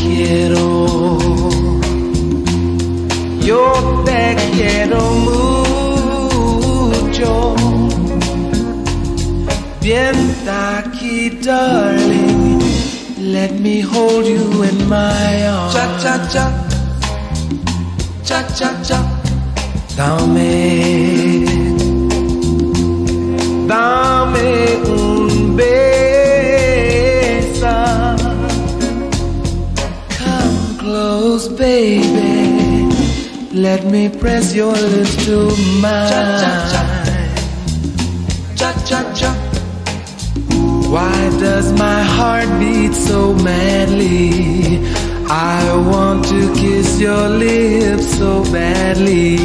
quiero. Yo te quiero mucho. Bien aquí, darling. Let me hold you in my arms. Cha cha cha. Cha cha cha. Dame, close, baby. Let me press your lips to mine. Cha cha cha. Cha cha cha. Why does my heart beat so madly? I want to kiss your lips so badly.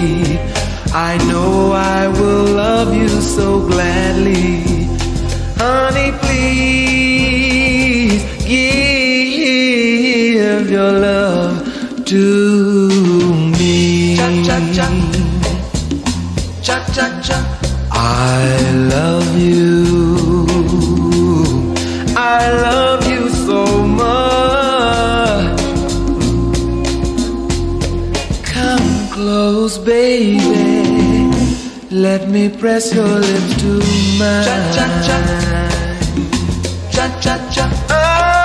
I know I will love you so gladly. Honey, please give your love to me. Cha cha cha. Cha cha cha. I love you. I love you so much. Come close, baby. Let me press your lips to mine. Cha cha cha. Cha cha cha.